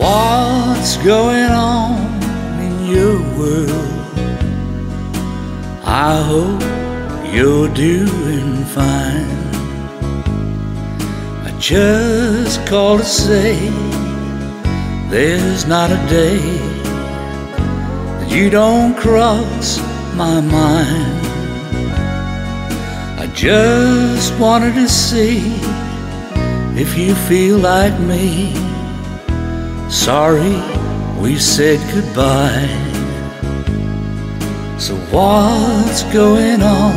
what's going on in your world. I hope you're doing fine. I just called to say there's not a day that you don't cross my mind. I just wanted to see if you feel like me. Sorry we said goodbye. So, what's going on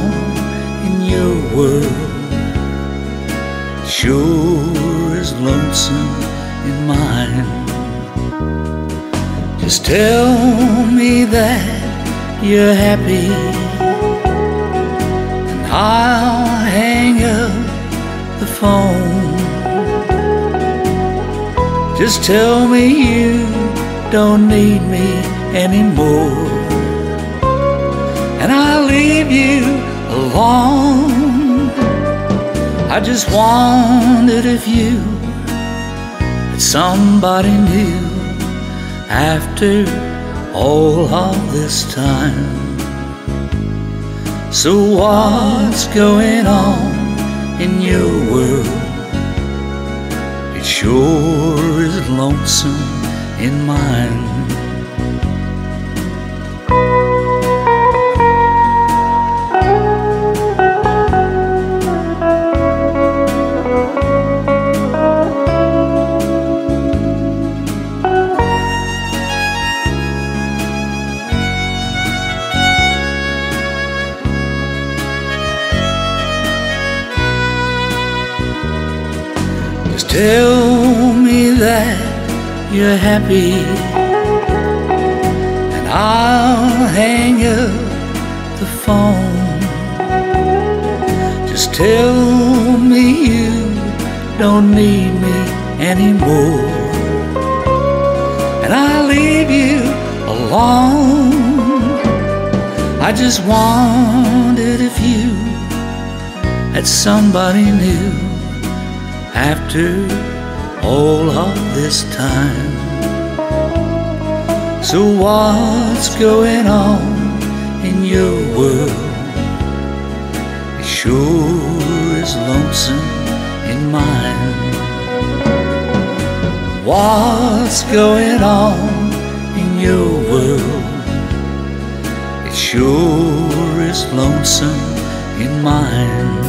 in your world? Sure is lonesome in mine. Just tell me that you're happy, and I'll hang up the phone. Just tell me you don't need me anymore. And I'll leave you alone. I just wondered if you had somebody new after all of this time. So, what's going on in your world? Sure is lonesome in mine. Just tell me that you're happy, and I'll hang up the phone. Just tell me you don't need me anymore, and I'll leave you alone. I just wondered if you had somebody new after all of this time. So, what's going on in your world? It sure is lonesome in mine. What's going on in your world? It sure is lonesome in mine.